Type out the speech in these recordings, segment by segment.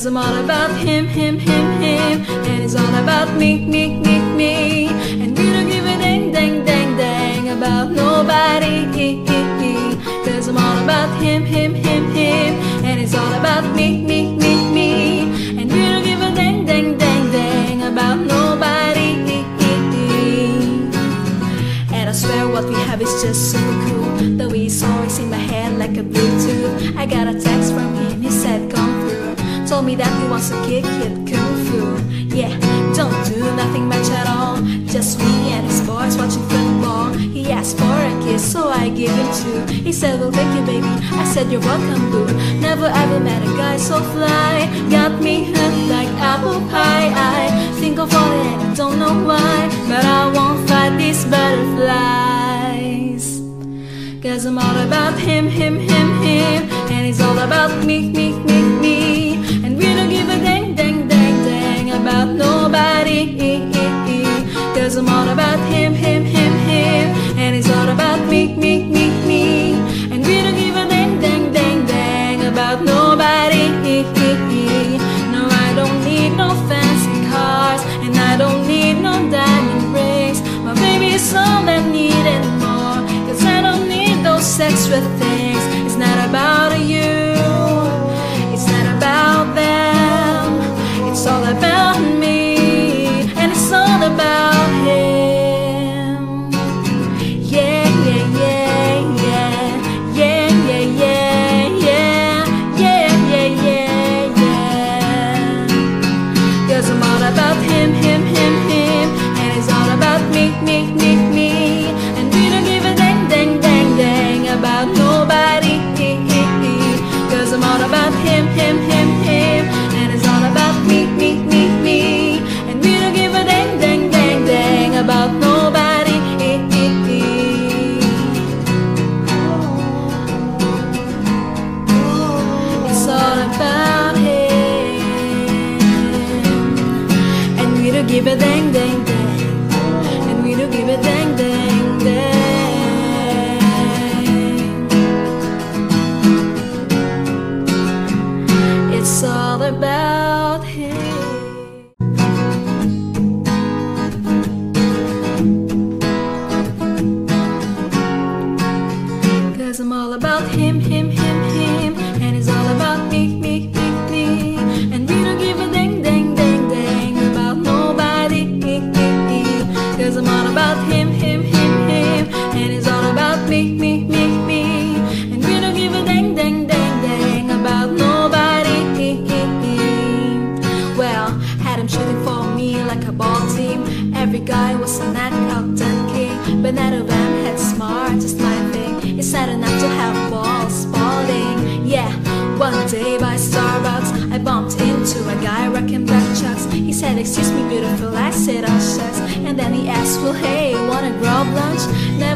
Cause I'm all about him, him, him, him. And it's all about me, me, me, me. And we don't give a dang, dang, dang, dang About nobody. Cause I'm all about him, him, him, him. And it's all about me, me, me, me. And we don't give a dang, dang, dang, dang About nobody. And I swear what we have is just so cool. The way he's always in my head like a Bluetooth. I got a text from Told me that he wants to kick it kung fu. Yeah, don't do nothing much at all. Just me and his boys watching football. He asked for a kiss, so I gave him two. He said, well thank you baby. I said, you're welcome boo. Never ever met a guy so fly. Got me hooked like apple pie. I think I'll fall and I don't know why But I won't fight these butterflies. Cause I'm all about him, him, him, him. And he's all about me, me, me, me Cause I'm all about him, him, him, him. And he's all about me, me, me, me. And we don't give a dang, dang, dang, dang About nobody. No, I don't need no fancy cars. And I don't need no diamond rings. My baby is all I need and more. Cause I don't need those extra things. It's not about you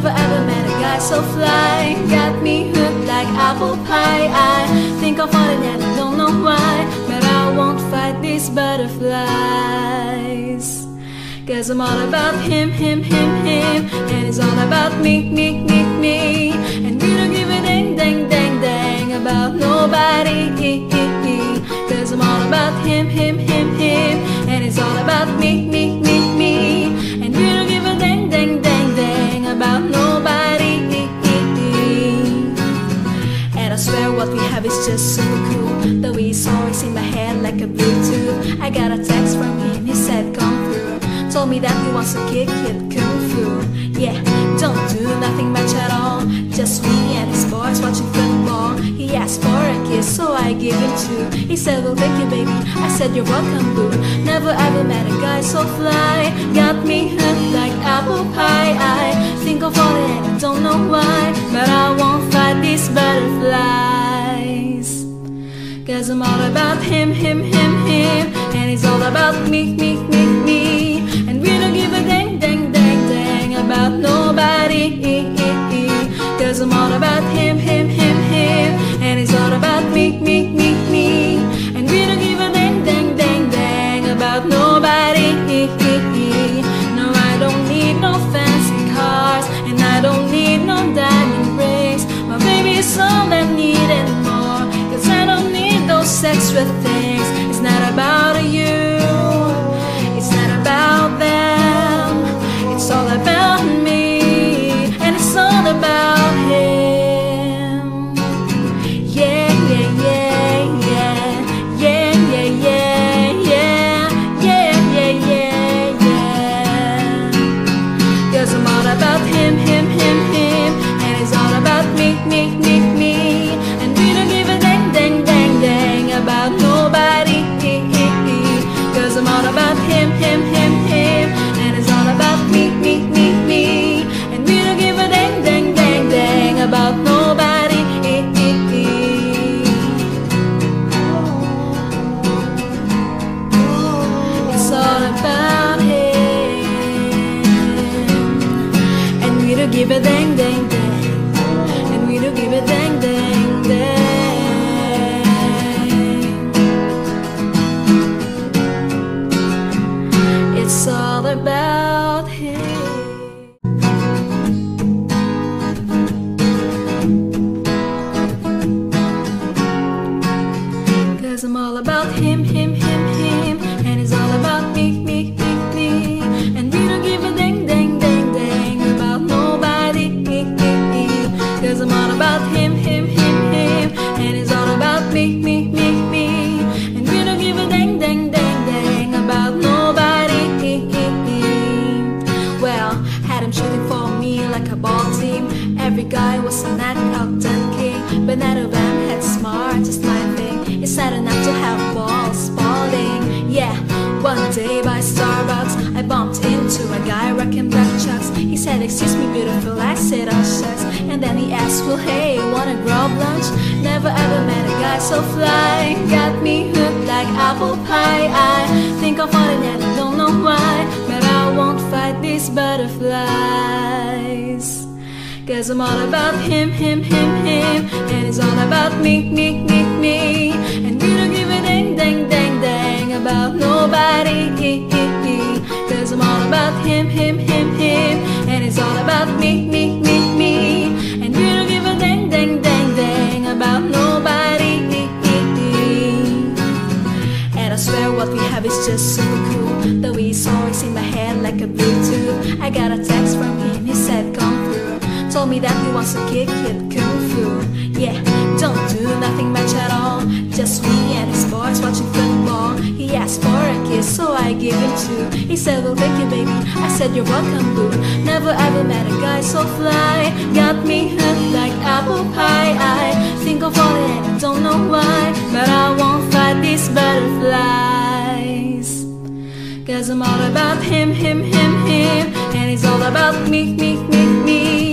Never ever met a guy so fly. Got me hooked like apple pie. I think I'll fall in and I don't know why But I won't fight these butterflies. Cause I'm all about him, him, him, him And it's all about me, me, me, me. And we don't give a dang, dang, dang, dang About nobody. Cause I'm all about him, him, him, him And it's all about me, me, me what we have is just so cool. Way he's always in my head like a Bluetooth. I got a text from him, he said come through. Told me that he wants to kick it kung fu. Yeah, don't do nothing much at all. Just me and his boys watching football. He asked for a kiss, so I gave him. Two He said, well thank you baby. I said, you're welcome boo. Never ever met a guy so fly. Got me hooked like apple pie. I think I'll fall and I don't know why But I won't fight these butterflies. Cause I'm all about him, him, him, him. And he's all about me, me, me, me. Nobody. Cause I'm all about him, him, him, him. And he's all about me, me, me, me. And we don't give a dang, dang, dang, dang about nobody. No, I don't need no fancy cars. And I don't need no diamond rings. My baby is all I need and more. Cause I don't need those extra things. Every guy was a knockout king. But none of them had smart, just my thing. It's sad enough to have balls spalding. Yeah, one day by Starbucks, I bumped into a guy rocking black chucks. He said, Excuse me, beautiful. I said, Oh, shucks. And then he asked, Well, hey, wanna grub lunch? Never ever met a guy so fly. Got me hooked like apple pie. I think I'm falling and I don't know why. But I won't fight these butterflies. Cause I'm all about him, him, him, him. And it's all about me, me, me, me. And we don't give a dang, dang, dang, dang about nobody. Cause I'm all about him, him, him, him. And it's all about me, me, me, me. And we don't give a dang, dang, dang, dang about nobody. And I swear what we have is just super cool. Way it's always in my head like a Bluetooth. I got a text from him, he said come. Told me that he wants to kick it kung fu. Yeah, don't do nothing much at all. Just me and his boys watching football. He asked for a kiss, so I gave him two. He said, Well, thank you, baby. I said, You're welcome, boo. Never ever met a guy so fly. Got me hooked like apple pie. I think of all it and I don't know why. But I won't fight these butterflies. Cause I'm all about him, him, him, him. And he's all about me, me, me, me.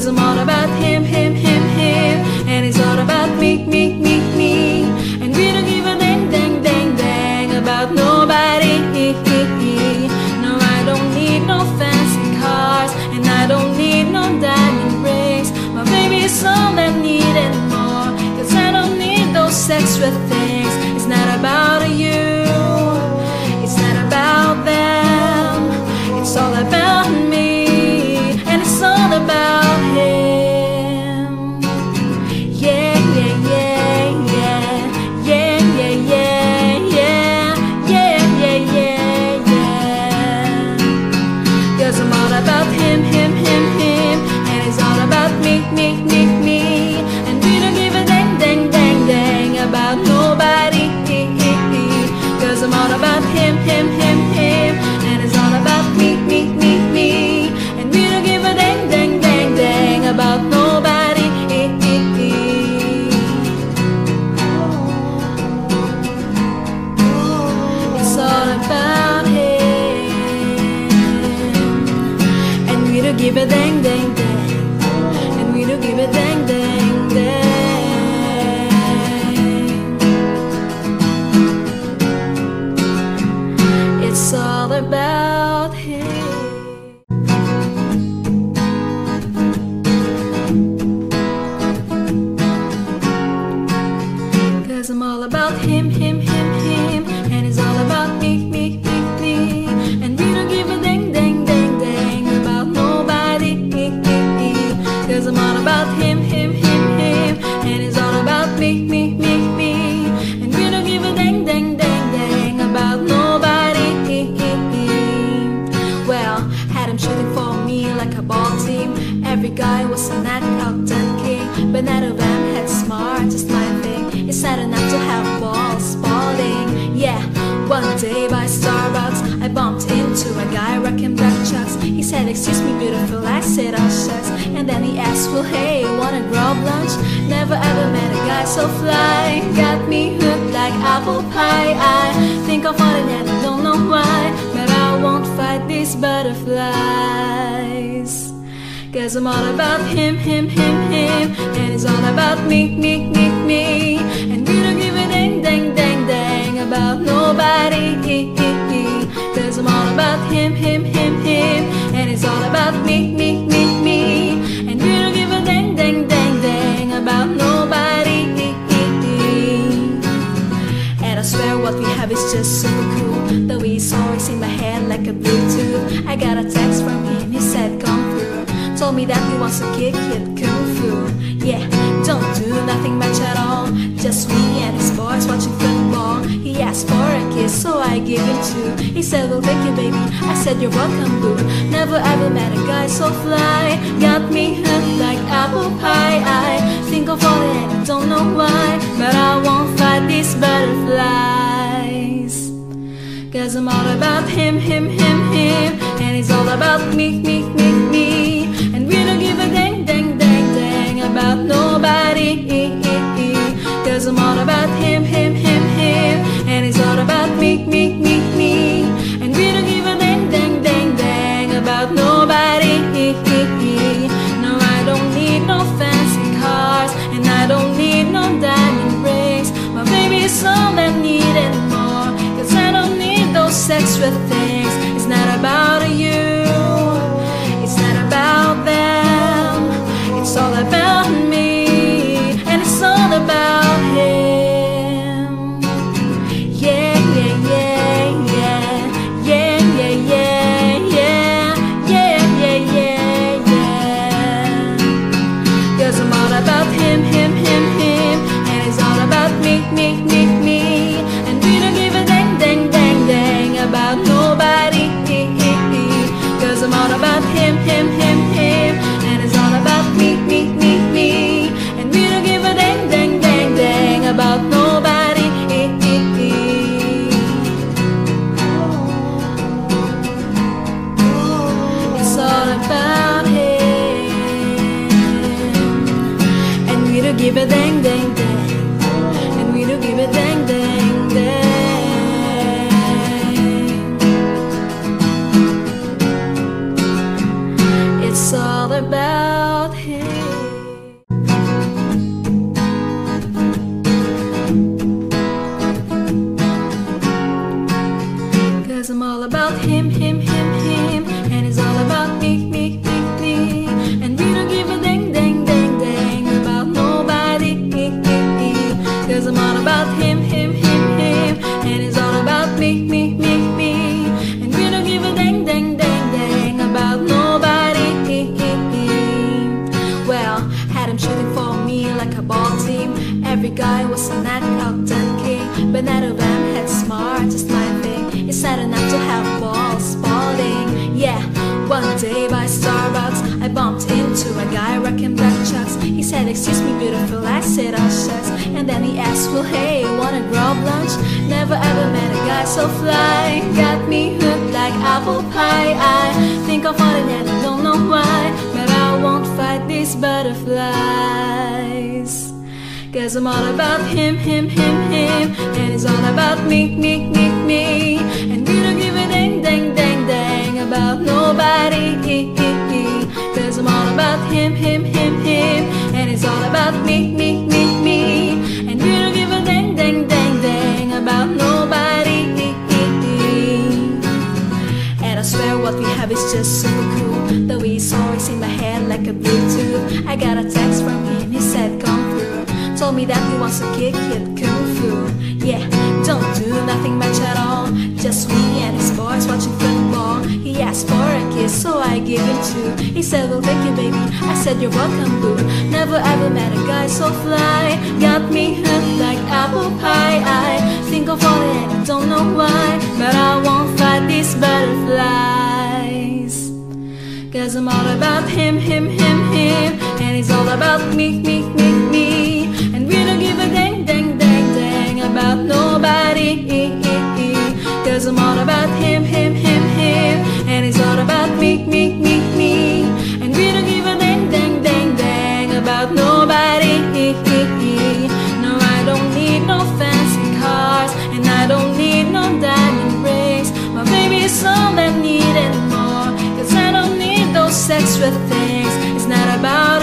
Cause I'm all about him, him, him, him. And he's all about me, me, me, me. And we don't give a dang, dang, dang, dang about nobody. One day by Starbucks, I bumped into a guy rocking black chucks. He said, Excuse me, beautiful. I said, Oh, shucks. And then he asked, Well, hey, wanna grub lunch? Never ever met a guy so fly. Got me hooked like apple pie. I think fall in and I don't know why. But I won't fight these butterflies. Cause I'm all about him, him, him, him. And it's all about me, me, me, me. And about nobody. Cause I'm all about him, him, him, him. And it's all about me, me, me, me. And we don't give a dang, dang, dang, dang about nobody. And I swear what we have is just super cool. Way it's always in my head like a Bluetooth. I got a text from him, he said come. Told me that he wants to kick it kung fu. Yeah, don't do nothing much at all. Just me and his boys watching football. He asked for a kiss, so I gave him two. He said, Well, thank you, baby. I said, You're welcome, boo. Never ever met a guy so fly. Got me hooked like apple pie. I think of all it and I don't know why. But I won't fight these butterflies. Cause I'm all about him, him, him, him. And he's all about me, me, me, me. Nobody. Cause I'm all about him, him, him, him. And he's all about me, me, me, me. And we don't give a dang, dang, dang, dang about nobody. No, I don't need no fancy cars. And I don't need no diamond rings. My baby's all I need and more. Cause I don't need those extra things. Excuse me, beautiful. I said, Oh, shucks. And then he asked, Well, hey, wanna grub lunch? Never ever met a guy so fly. Got me hooked like apple pie. I think I'll fall in and I don't know why. But I won't fight these butterflies. Cause I'm all about him, him, him, him. And it's all about me, me, me, me. And we don't give a dang, dang, dang, dang about nobody. Cause I'm all about him, him, him, him. And it's all about me, me, me, me. And we don't give a dang, dang, dang, dang about nobody. And I swear what we have is just super cool. Way it's always in my head like a Bluetooth. I got a text from him, he said come through. Told me that he wants to kick it kung fu. Yeah, don't do nothing much at all. Just me and his boys watching football. Asked for a kiss, so I gave him two. He said, Well, thank you, baby. I said, You're welcome, boo. Never ever met a guy so fly. Got me hooked like apple pie. I think of all it and I don't know why. But I won't fight these butterflies. Cause I'm all about him, him, him, him. And he's all about me, me, me, me. And we don't give a dang, dang, dang, dang about nobody. Cause I'm all about him, him, him, him. All about me, me, me, me. And we don't give a dang, dang, dang, dang about nobody. No, I don't need no fancy cars. And I don't need no diamond rings. My baby is all I need and more. Cause I don't need those extra things. It's not about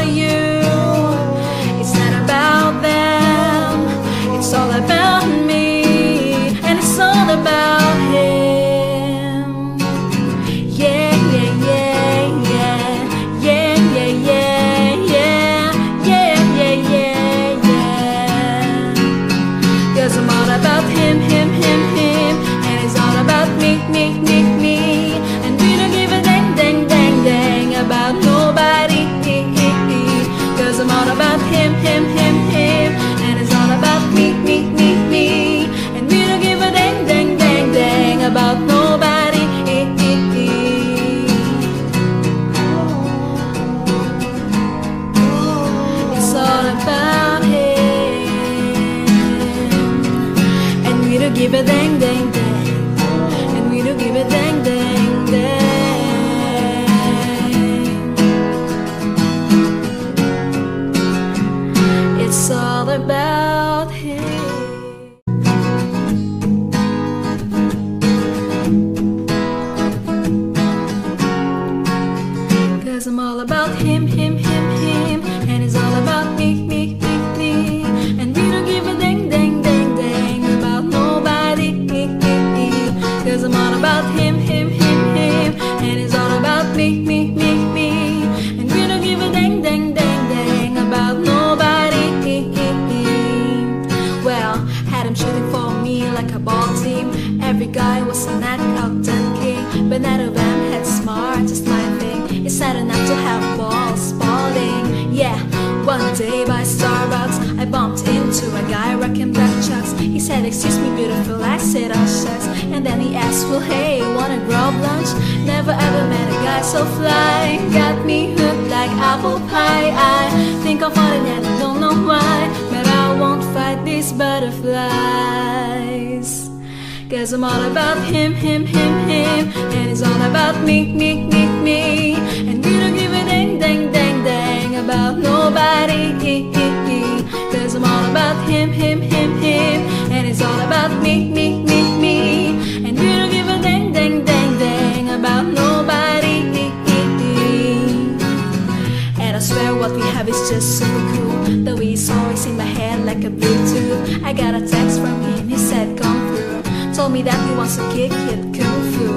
a Bluetooth. I got a text from him, he said come through. Told me that he wants to kick it kung fu.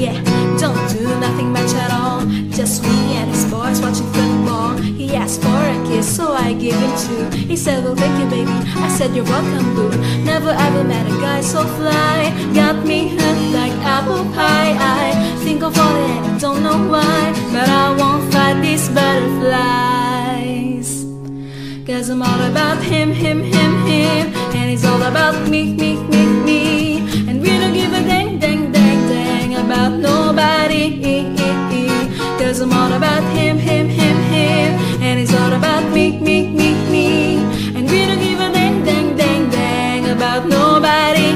Yeah, don't do nothing much at all. Just me and his boys watching football. He asked for a kiss, so I gave him two. He said, Well, thank you, baby. I said, You're welcome, boo. Never ever met a guy so fly. Got me hooked like apple pie. I think of all it and I don't know why. But I won't fight this butterflies. Cause I'm all about him, him, him, him. And he's all about me, me, me, me. And we don't give a dang, dang, dang, dang about nobody. Cause I'm all about him, him, him, him. And he's all about me, me, me, me. And we don't give a dang, dang, dang, dang about nobody.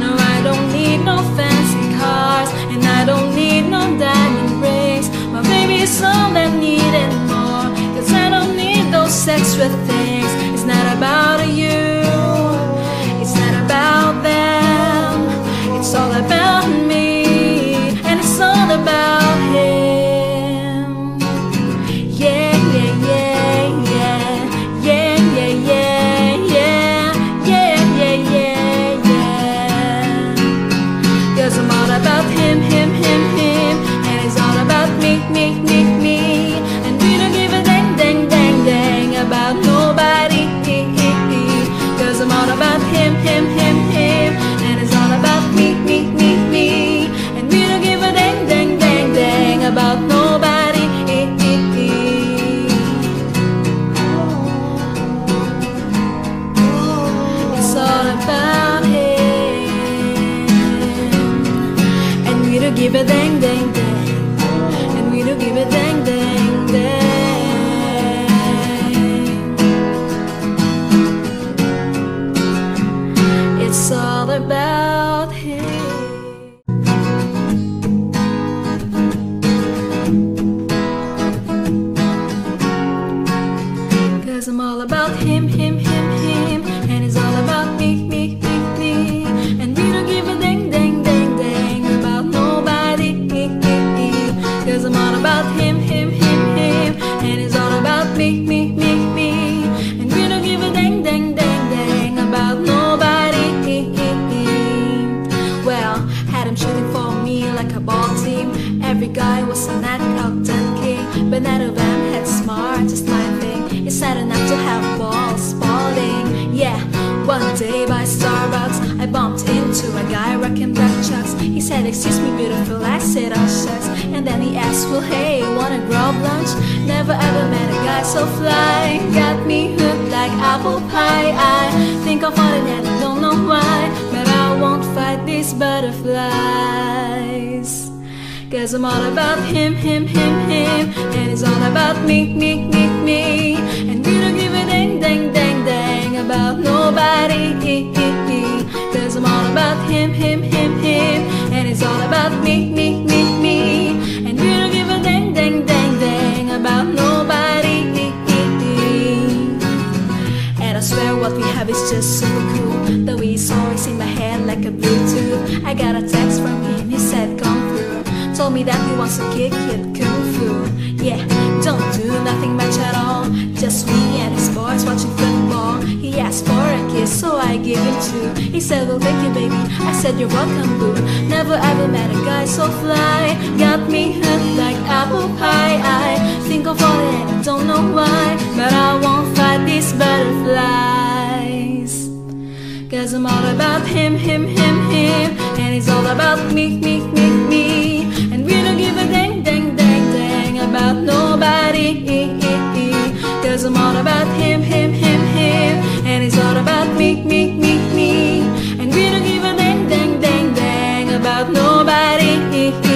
No, I don't need no fancy cars. And I don't need no diamond rings. My baby is all I need extra things. Have is just super cool. Way it's always in my head like a Bluetooth. I got a text from him, he said come through. Told me that he wants to kick it kung fu. Yeah, don't do nothing much at all. Just me and his boys watching football. He asked for a kiss, so I gave him. Two He said, well thank you baby. I said, you're welcome boo. Never ever met a guy so fly. Got me hooked like apple pie. I think of all it and I don't know why. But I won't fight this butterflies Cause I'm all about him, him, him, him. And it's all about me, me, me, me. And we don't give a dang, dang, dang, dang About nobody. Cause I'm all about him, him, him, him. And it's all about me, me, me, me. And we don't give a dang, dang, dang, dang About nobody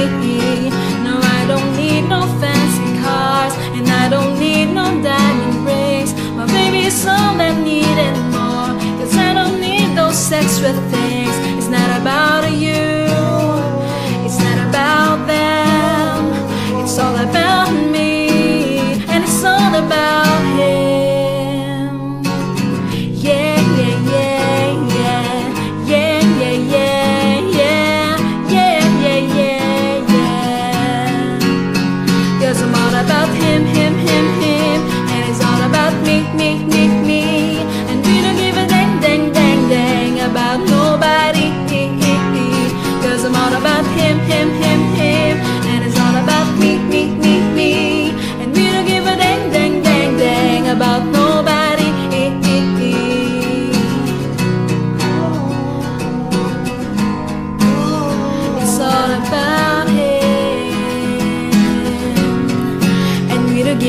extra things. It's not about you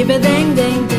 A dang, dang,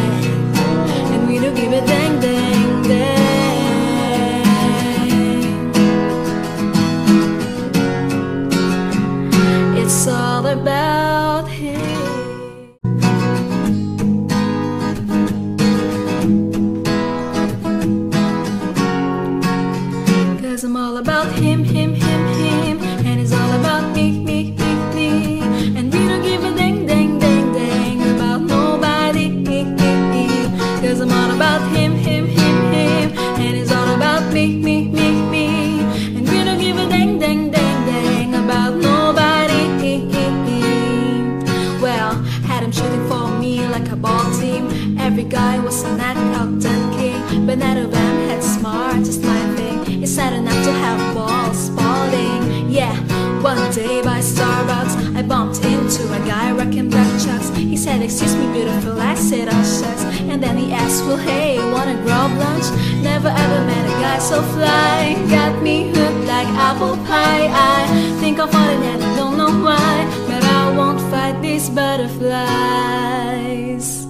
into a guy rocking black chucks. He said, excuse me beautiful, I said, oh shucks. And then he asked, well hey, wanna grub lunch? Never ever met a guy so fly. Got me hooked like apple pie. I think I'll fall in and I don't know why But I won't fight these butterflies.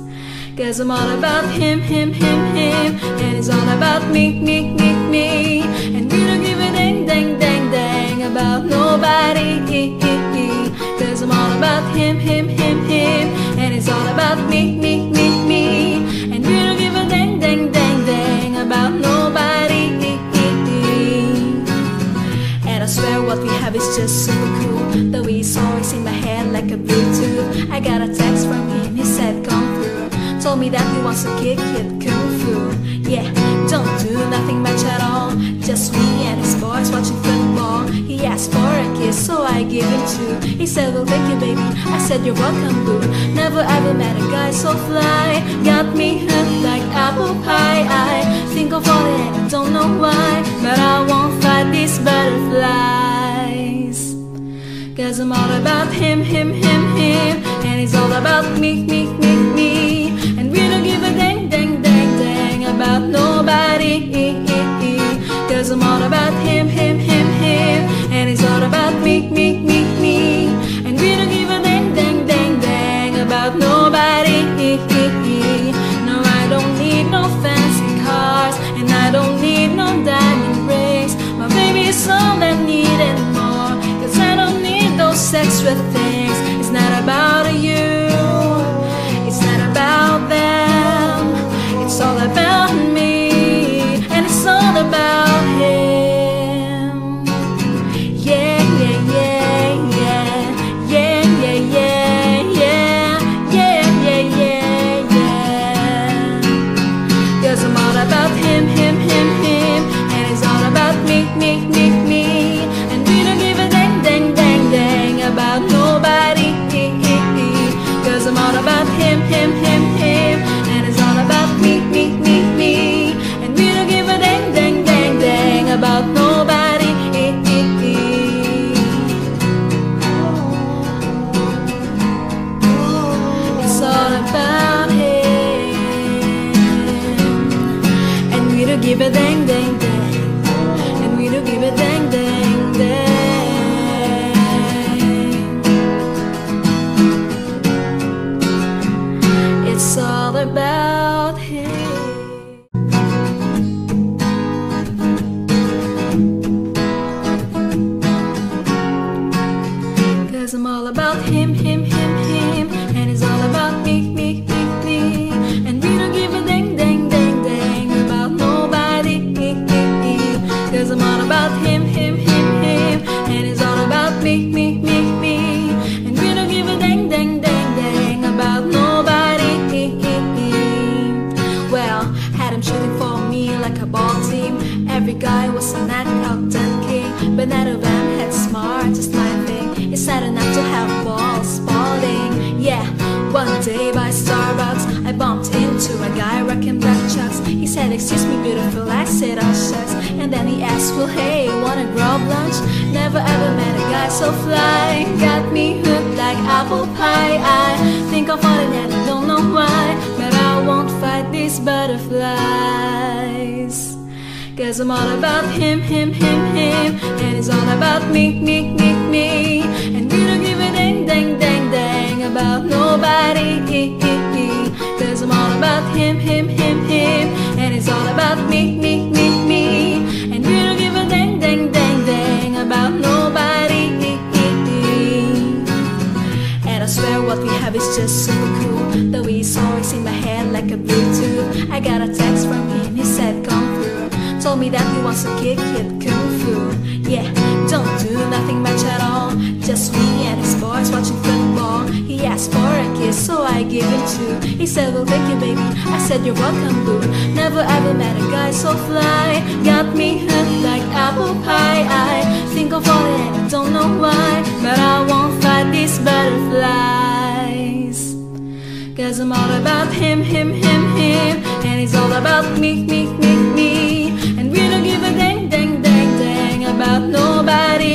Cause I'm all about him, him, him, him And it's all about me, me, me, me. And we don't give a dang, dang, dang, dang About nobody Cause I'm all about him, him, him, him. And it's all about me, me, me, me. And we don't give a dang, dang, dang, dang About nobody And I swear what we have is just super cool. Way it's always in my head like a Bluetooth. I got a text from him, he said come through. Told me that he wants to kick it kung fu. Yeah, don't do nothing much at all. Just me and his boys watching football. He asked for kiss, so I gave him two. He said, Well, thank you, baby. I said, You're welcome, boo. Never ever met a guy so fly. Got me hooked like apple pie. I think of all it and I don't know why. But I won't fight these butterflies. Cause I'm all about him, him, him, him. And he's all about me, me, me, me. And we don't give a dang, dang, dang, dang about nobody. Cause I'm all about him, him, him, him. And he's all about me, me, me, me. And we don't give a dang, dang, dang, dang about nobody. No, I don't need no fancy cars. And I don't need no diamond rings. My baby is all I need and more. Cause I don't need those extra things. It's not about you. It's not about them. It's all about me. And it's all about Got me hooked like apple pie. I think of all it I don't know why. But I won't fight these butterflies. Cause I'm all about him, him, him, him. And he's all about me, me, me, me. And we don't give a dang, dang, dang, dang about nobody.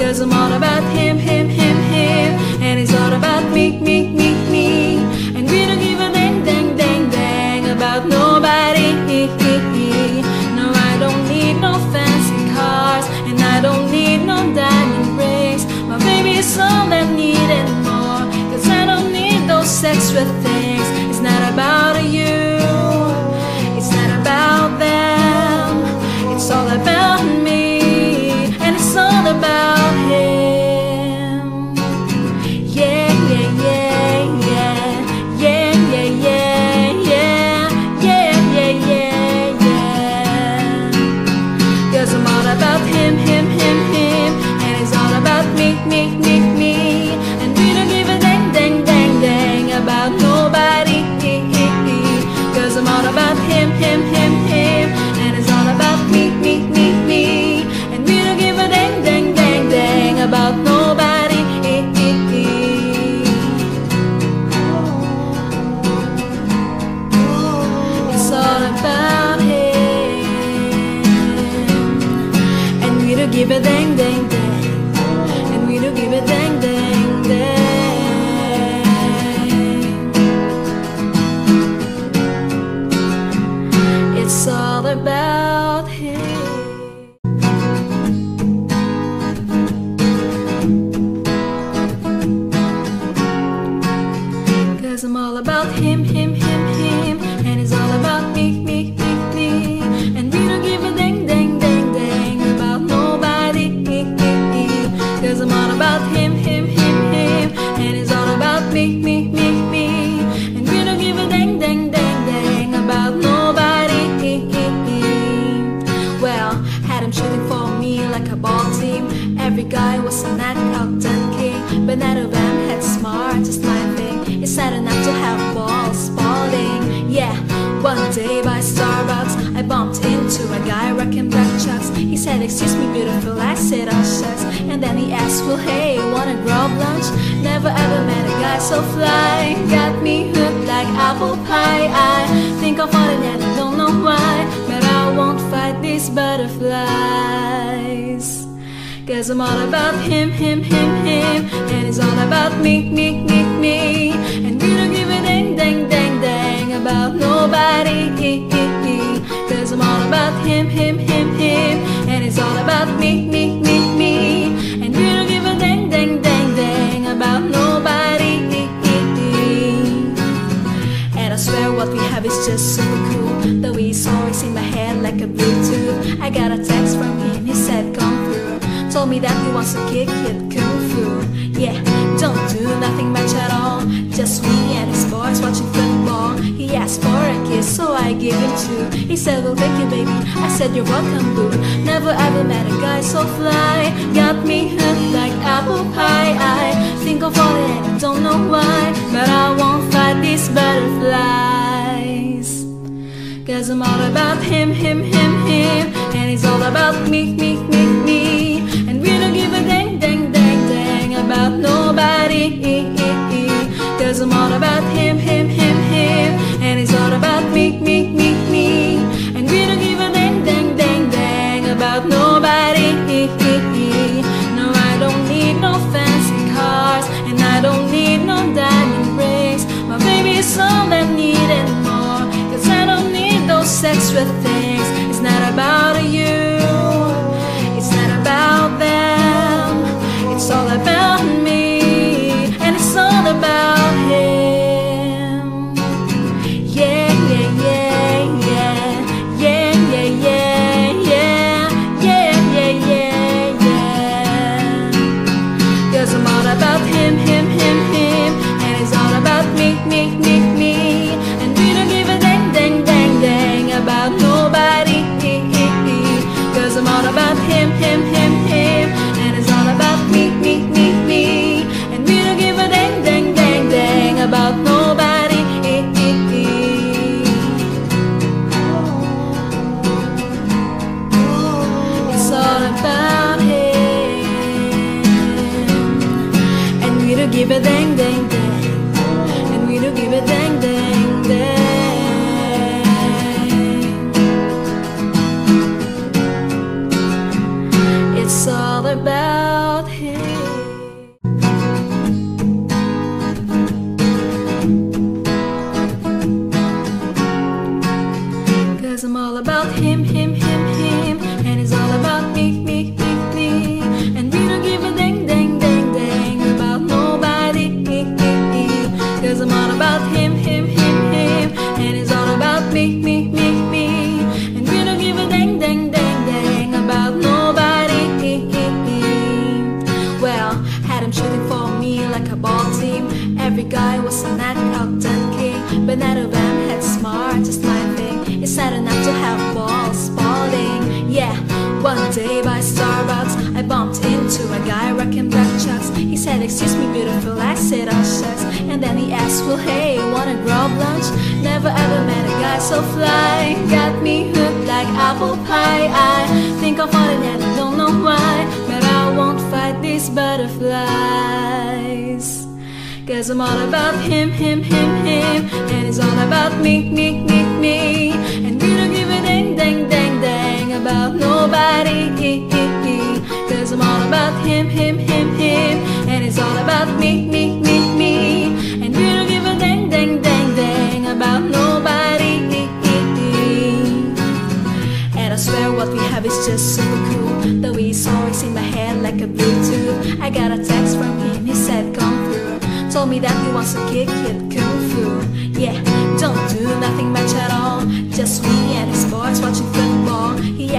Cause I'm all about him, him, him, him. And he's all about me, me, me, me. And we don't give a dang, dang, dang, dang about nobody. Need those give a dang dang dang, and we don't give a dang dang dang. It's all about him. Cause I'm all about him, him, him, him. And it's all about me, me, me. Bumped into a guy rocking black chucks. He said, Excuse me, beautiful. I said, Oh shucks. And then he asked, Well, hey, wanna grub lunch? Never ever met a guy so fly. Got me hooked like apple pie. I think fall in and I don't know why, but I won't fight these butterflies. Cause I'm all about him, him, him, him. And it's all about me, me, me, me. And we don't give a dang, dang, dang, dang about nobody. Cause I'm all about him, him, him, him. And it's all about me, me, me, me. And we don't give a dang, dang, dang, dang about nobody. And I swear what we have is just super cool. Way it's always in my head like a Bluetooth. I got a text from him, he said come through. Told me that he wants to kick it kung fu. Yeah, don't do nothing much at all. Just me and his boys watching football. He asked for a kiss, so I gave him two. He said, Well, thank you, baby. I said, You're welcome, boo. Never ever met a guy so fly. Got me hooked like apple pie. I think of all it and I don't know why. But I won't fight these butterflies. Cause I'm all about him, him, him, him. And he's all about me, me, me, me. Excuse me, beautiful. I said, Oh shucks. And then he asked, Well, hey, wanna grub lunch? Never ever met a guy so fly. Got me hooked like apple pie. I think I'll fall in and I don't know why, but I won't fight these butterflies. Cause I'm all about him, him, him, him. And it's all about me, me, me, me. And we don't give a dang, dang, dang, dang about nobody. Cause I'm all about him, him, him, him. And it's all about me, me, me, me. And we don't give a dang, dang, dang, dang about nobody. And I swear what we have is just super cool. Way it's always in my head like a Bluetooth. I got a text from him, he said come through. Told me that he wants to kick it kung fu. Yeah, don't do nothing much at all. Just me and his boys watching football.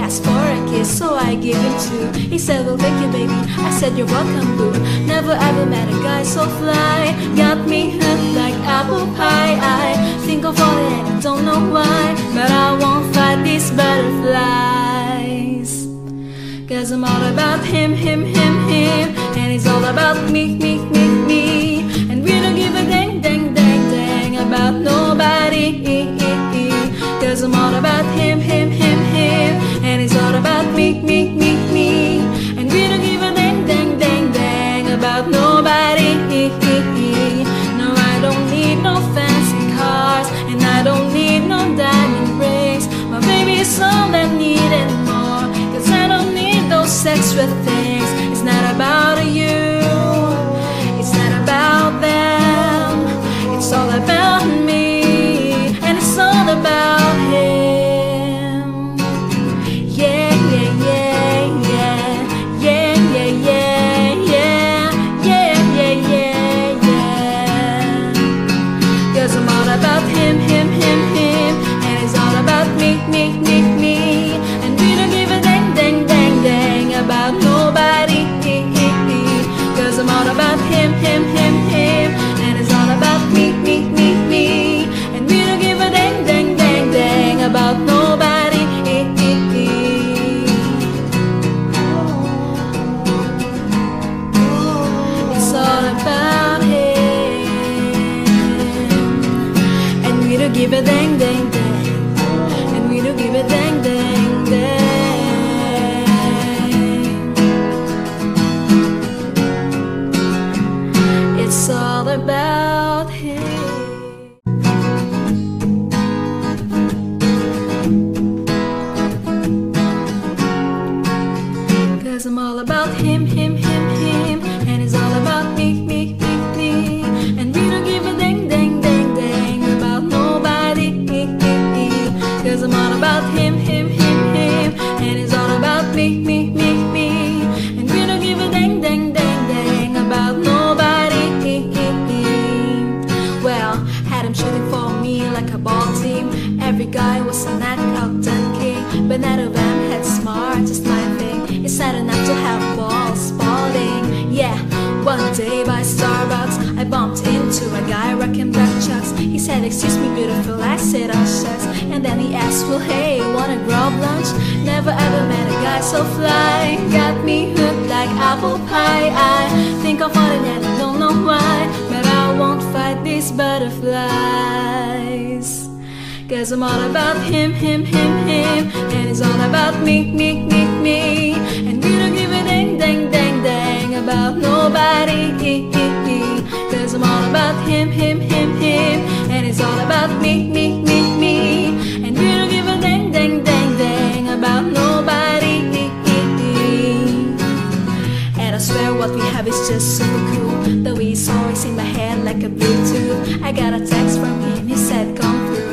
Asked for a kiss, so I gave him two. He said, Well, thank you, baby. I said, You're welcome, boo. Never ever met a guy so fly. Got me hooked like apple pie. I think of all it and I don't know why. But I won't fight these butterflies. Cause I'm all about him, him, him, him. And he's all about me, me, me, me. And we don't give a dang, dang, dang, dang about nobody. Cause I'm all about him, him, him. About me, me, me, me. And we don't give a dang, dang, dang, dang about nobody. No, I don't need no fancy cars. And I don't need no diamond rings. My baby is all I need and more. Cause I don't need those extra things. But none of them had smart, just my thing. It's not enough to have balls spalding. Yeah, one day by Starbucks, I bumped into a guy rocking black chucks. He said, Excuse me, beautiful. I said, Oh, shucks. And then he asked, Well, hey, wanna grub lunch? Never ever met a guy so fly. Got me hooked like apple pie. I think of all it and I don't know why. But I won't fight these butterflies. Cause I'm all about him, him, him, him. And it's all about me, me, me, me. And we don't give a dang, dang, dang, dang about nobody. Cause I'm all about him, him, him, him. And it's all about me, me, me, me. And we don't give a dang, dang, dang, dang about nobody. And I swear what we have is just super cool. Way it's always in my head like a Bluetooth. I got a text from him, he said come through.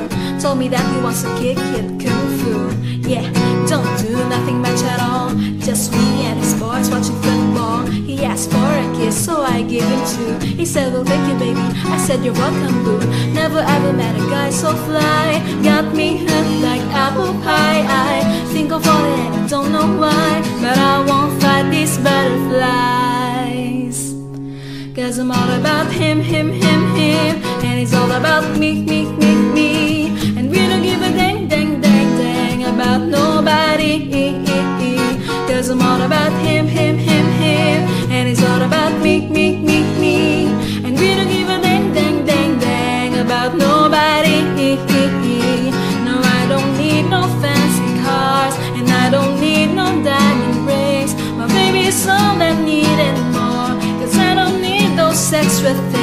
Told me that he wants to kick it kung fu. Yeah, don't do nothing much at all. Just me and his boys watching football. He asked for a kiss, so I gave him two. He said, Well, thank you, baby. I said, You're welcome, boo. Never ever met a guy so fly. Got me hooked like apple pie. I think of all it and I don't know why. But I won't fight these butterflies. Cause I'm all about him, him, him, him. And he's all about me, me, me, me. Nobody. Cause I'm all about him, him, him, him. And he's all about me, me, me, me. And we don't give a dang, dang, dang, dang about nobody. No, I don't need no fancy cars. And I don't need no diamond rings. My baby is all I need and more. Cause I don't need those extra things.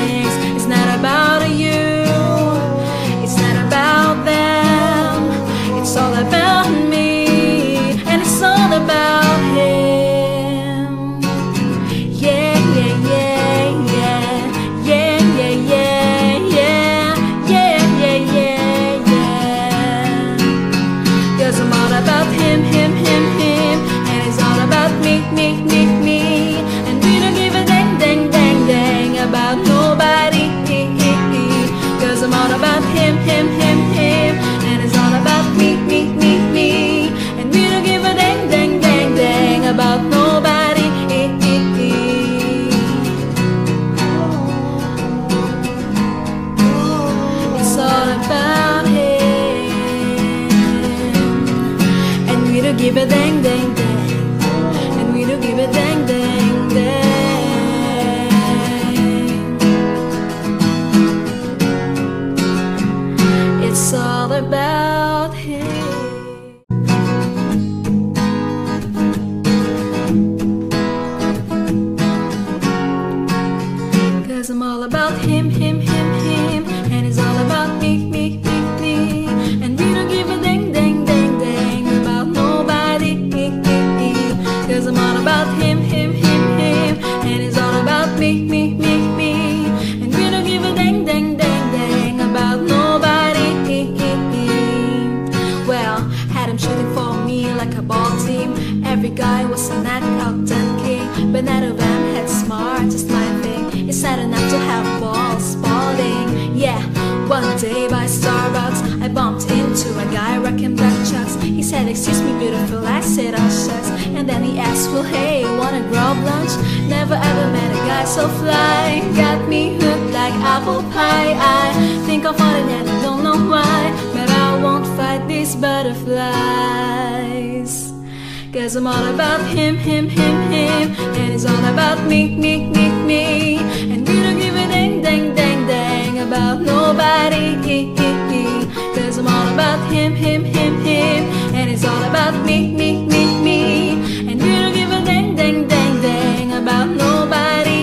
Excuse me, beautiful. I said, Oh, shucks. And then he asked, Well, hey, wanna grub lunch? Never ever met a guy so fly. Got me hooked like apple pie. I think I'll fall and I don't know why. But I won't fight these butterflies. Cause I'm all about him, him, him, him. And it's all about me, me, me, me. And we don't give a dang, dang, dang, dang about nobody. Cause I'm all about him, him, him, him. And it's all about me, me, me, me. And we don't give a dang, dang, dang, dang about nobody.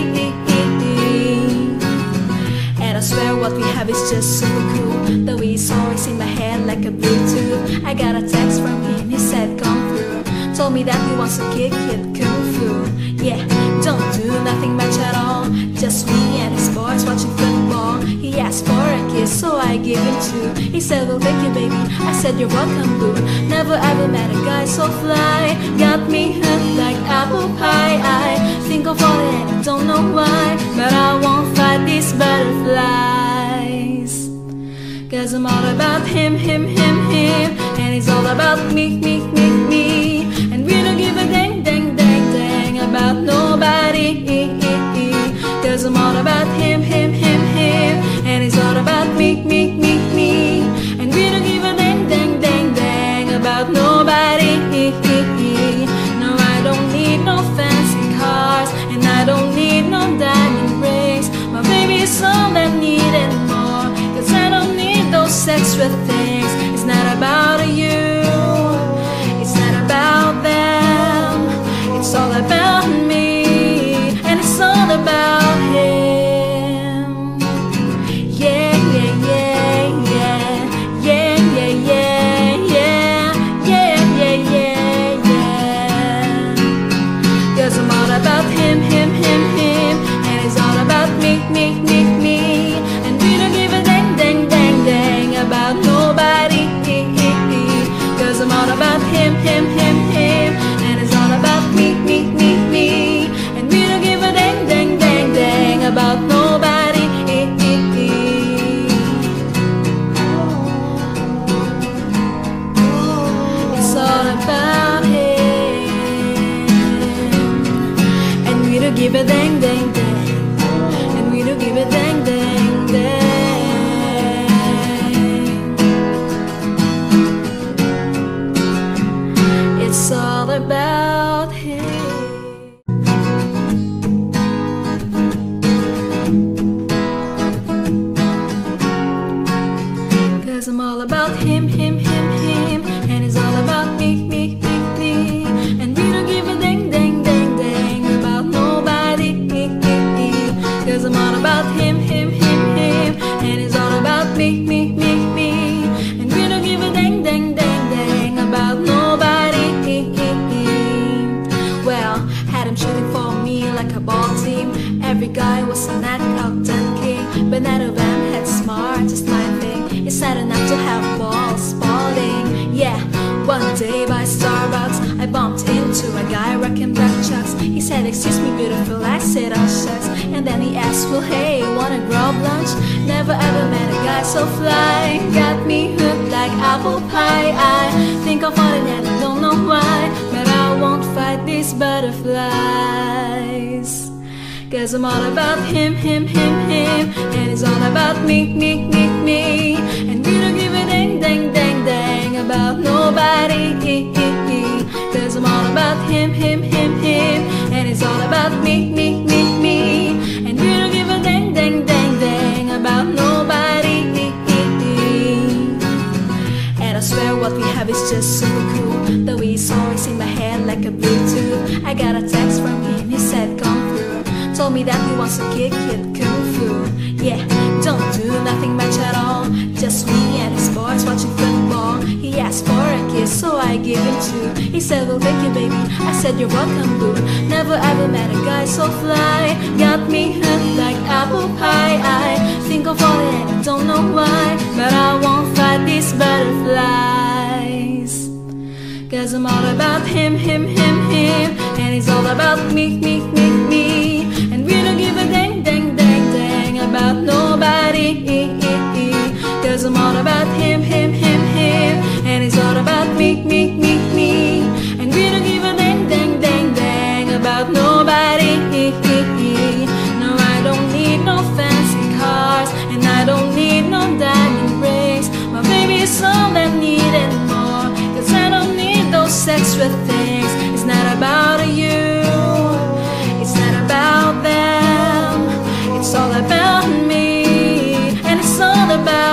And I swear what we have is just super cool. Way it's always in my head like a Bluetooth. I got a text from him, he said come through. Told me that he wants to kick it kung fu. Yeah, don't do nothing much at all. Just me and his boys watching football. Asked for a kiss, so I gave him two. He said, Well, thank you, baby. I said, You're welcome, boo. Never ever met a guy so fly. Got me hooked like apple pie. I think of all it and I don't know why. But I won't fight these butterflies. Cause I'm all about him, him, him, him. And it's all about me, me, me, me. And we don't give a dang, dang, dang, dang about nobody. Cause I'm all about him, him, him. All about me, me, me, me. And we don't give a dang, dang, dang, dang about nobody. No, I don't need no fancy cars. And I don't need no diamond rings. My baby is all I need and more. Cause I don't need those extra things. It's not about you. Cause I'm all about him, him, him, him. And it's all about me, me, me, me. And we don't give a dang, dang, dang, dang About nobody. Cause I'm all about him, him, him, him. And it's all about me, me, me, me. And we don't give a dang, dang, dang, dang About nobody. And I swear what we have is just super cool. Way he's always in my head like a Bluetooth. I got a text from him, he said come Told me that he wants to kick it kung fu. Yeah, don't do nothing much at all. Just me and his boys watching football. He asked for a kiss, so I gave him two. He said, well thank you baby. I said, you're welcome boo. Never ever met a guy so fly. Got me hooked like apple pie. I think of all it and I don't know why But I won't fight these butterflies. Cause I'm all about him, him, him, him. And he's all about me, me, me, me nobody Cause I'm all about him, him, him, him. And he's all about me, me, me, me. And we don't give a dang, dang, dang, dang About nobody. No, I don't need no fancy cars. And I don't need no diamond rings. My baby is all I need and more. Cause I don't need those extra things And it's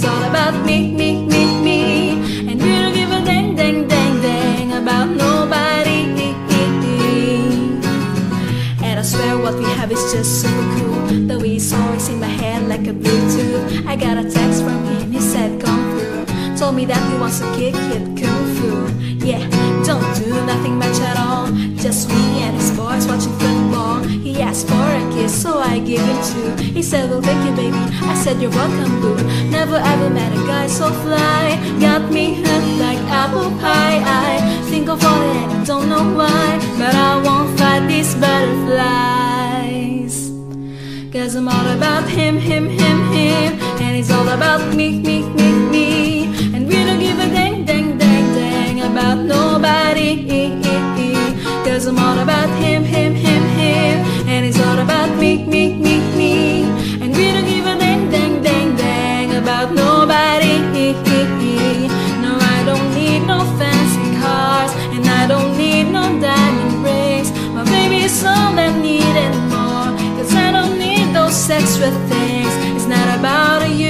it's all about me, me, me, me. And we don't give a dang, dang, dang, dang About nobody. And I swear what we have is just super cool. The way he's always in my head like a Bluetooth. I got a text from him, he said come through. Told me that he wants to kick it kung fu so I gave him two He said, well thank you baby. I said, you're welcome boo. Never ever met a guy so fly. Got me hooked like apple pie. I think of all it and I don't know why But I won't fight these butterflies. Cause I'm all about him, him, him, him And he's all about me, me, me, me. And we don't give a dang, dang, dang, dang About nobody. Every not about me, me, me, me. And we don't give a dang, dang, dang, dang about nobody. No, I don't need no fancy cars, and I don't need no diamond rings. My baby is all I need and more, cause I don't need those extra things. It's not about you.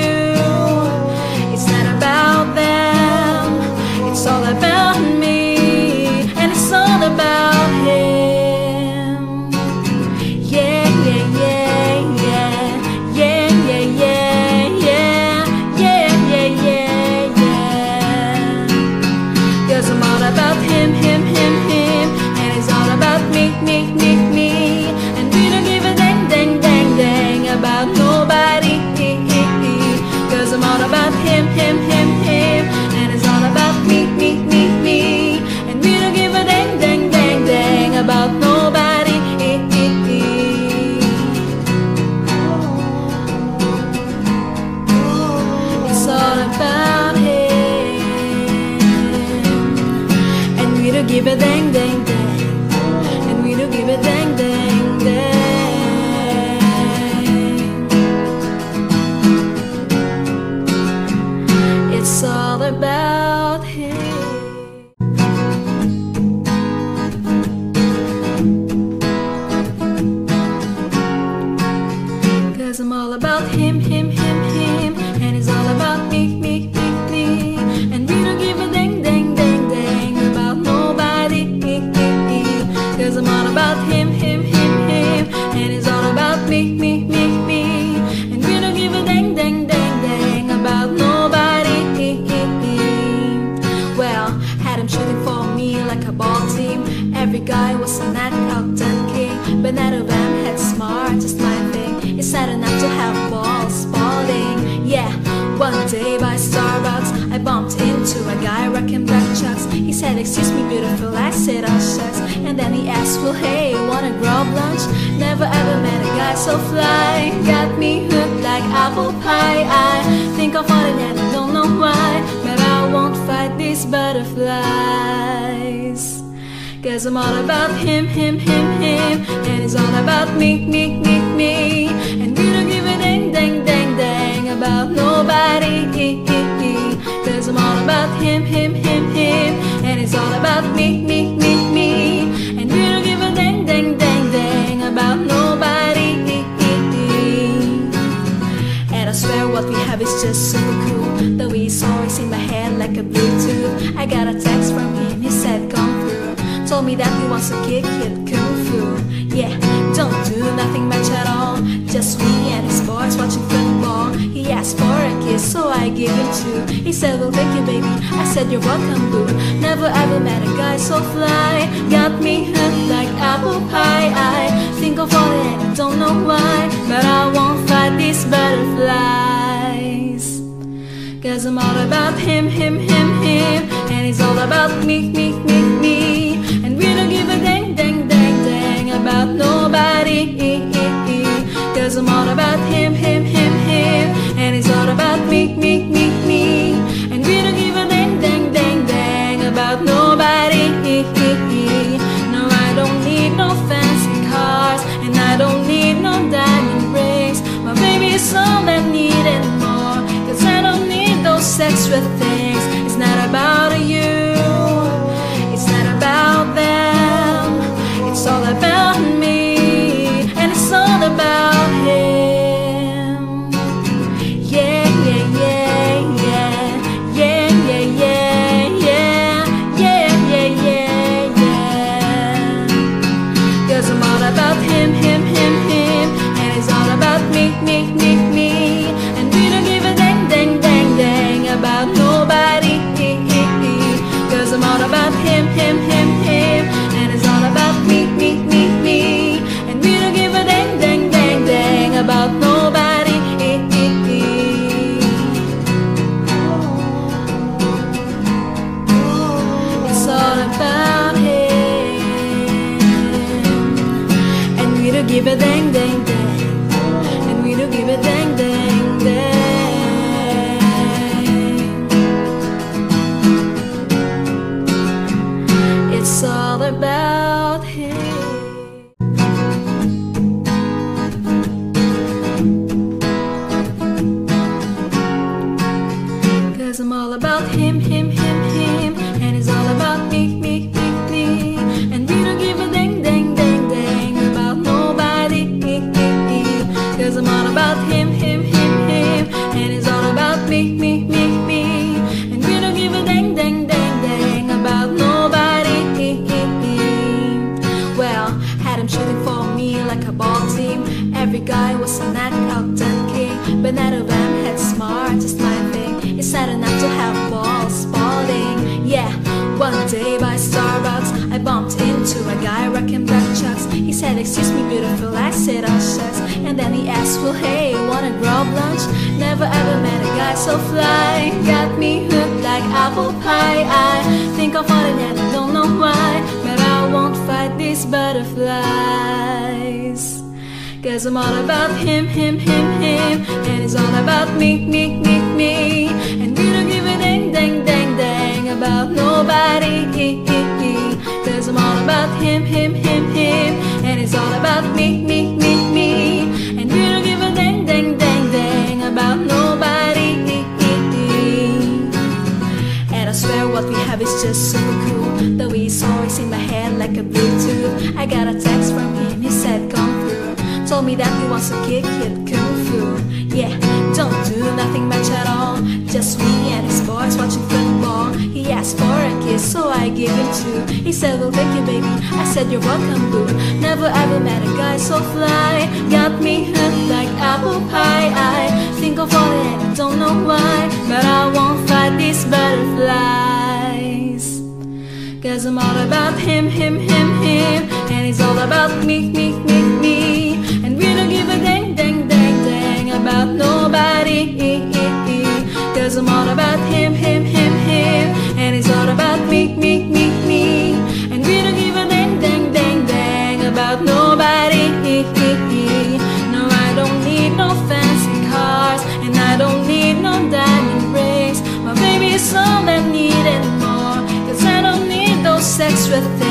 voice in my head like a Bluetooth. I got a text from him, he said, Come through. Told me that he wants to kick it kung fu. Yeah, don't do nothing much at all. Just me and his boys watching football. He asked for a kiss, so I give him two. He said, Well, thank you, baby. I said, You're welcome, boo. Never ever met a guy so fly. Got me hooked like apple pie. I think of all it and I don't know why. But I won't fight this butterfly. Cause I'm all about him, him, him, him. And he's all about me, me, me, me. And we don't give a dang, dang, dang, dang About nobody. Cause I'm all about him, him, him, him. And he's all about me, me, me, me. And we don't give a dang, dang, dang, dang About nobody. No, I don't need no fancy cars. And I don't need no diamond rings. My baby is all that needs those extra things. It's not about you, it's not about them, it's all about me, and it's all about. And we do give dang dang dang. It's all about him. Starbucks, I bumped into a guy rocking black chucks. He said, Excuse me, beautiful. I said, Oh, shucks. And then he asked, Well, hey, wanna grab lunch? Never ever met a guy so fly. Got me hooked like apple pie. I think I'm falling and I don't know why, but I won't fight these butterflies. Cause I'm all about him, him, him, him And it's all about me, me, me, me And About nobody. Cause I'm all about him, him, him, him. And it's all about me, me, me, me. And we don't give a dang, dang, dang, dang About nobody. And I swear what we have is just super cool. Way it's always in my head like a Bluetooth. I got a text from him, he said come through. Told me that he wants to kick it kung fu. Yeah, don't do nothing much at all. Just me and his boys watching football He asked for a kiss, so I gave him two He said, well thank you baby. I said, you're welcome boo. Never ever met a guy so fly. Got me hooked like apple pie. I think of all it and I don't know why But I won't fight these butterflies. Cause I'm all about him, him, him, him And he's all about me, me, me, me. And we don't give a dang, dang, dang, dang About nobody. Cause I'm all about him, him, him, him About me, me, me, me. And we don't give a dang, dang, dang, dang About nobody. No, I don't need no fancy cars And I don't need no diamond rings My baby is all I need and more. Cause I don't need those extra things